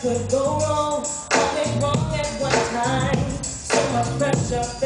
could go wrong, all went wrong at one time. So much pressure.